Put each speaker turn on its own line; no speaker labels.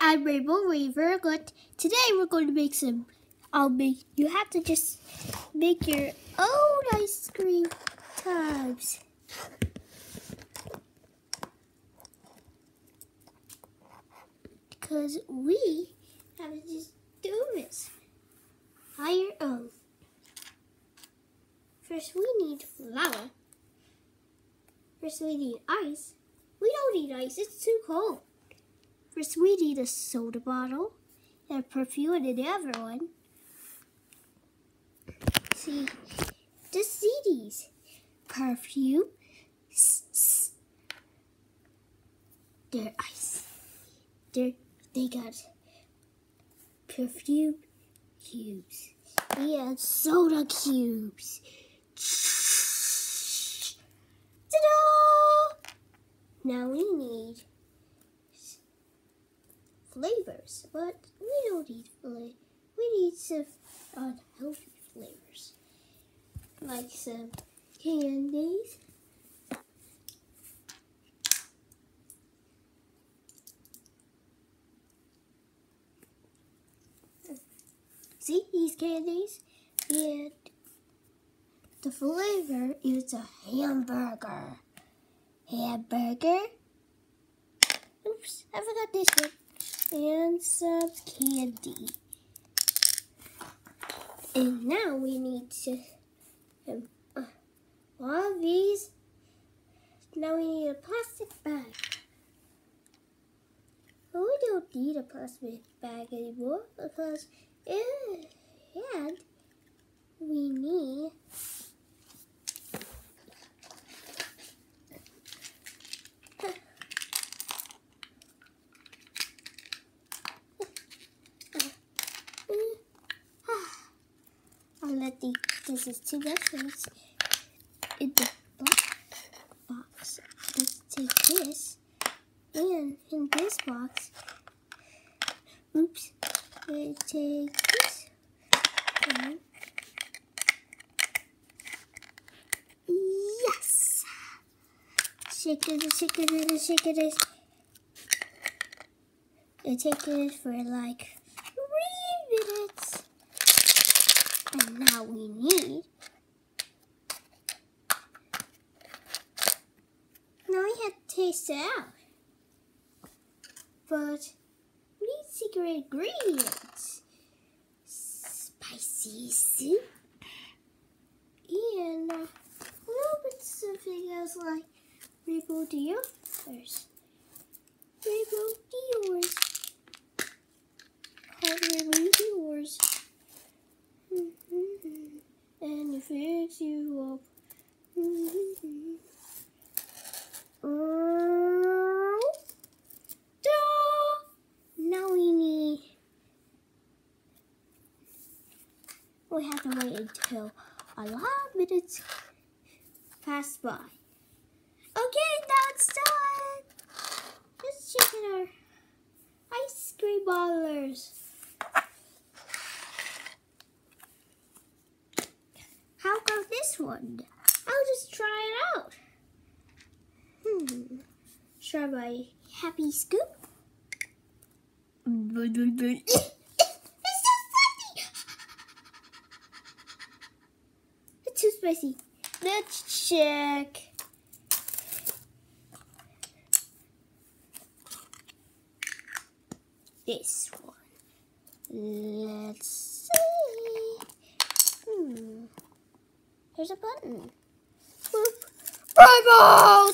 I'm Rainbow Raver. Good. Today we're going to make some. I'll make. You have to just make your own ice cream tubs. Because we have to just do this. on your own. First, we need flour. First, we need ice. We don't need ice, it's too cold. First, we need a soda bottle and a perfume in the other one. See, see these. Perfume. They're ice. They're, they got perfume cubes and soda cubes. Ta-da! Now we need flavors, but we don't flavor. We need some uh, unhealthy flavors, like some candies. See these candies? And the flavor is a hamburger. Hamburger. Oops, I forgot this one and some candy. And now we need to, um, uh, all of these, now we need a plastic bag. But we don't need a plastic bag anymore because it, and we need I'll the this is two reference in the box. Let's take this and in this box. Oops. We take this one. Yes. Shake it, shake it, shake it. And take it for like three minutes. And now we need now we have to taste it out. But we need secret ingredients. Spicy soup. And a little bit something else like Rainbow Dior's. Rainbow Dior's. Called Rainbow Dior's. And it fix you up. Now we need. We have to wait until a lot of minutes pass by. Okay, it's done. Let's check in our ice cream bottlers. This one? I'll just try it out. Hmm. Try my happy scoop. it's so spicy. It's too spicy. Let's check. This one. Let's see. Hmm. There's a button. Boop. Ah!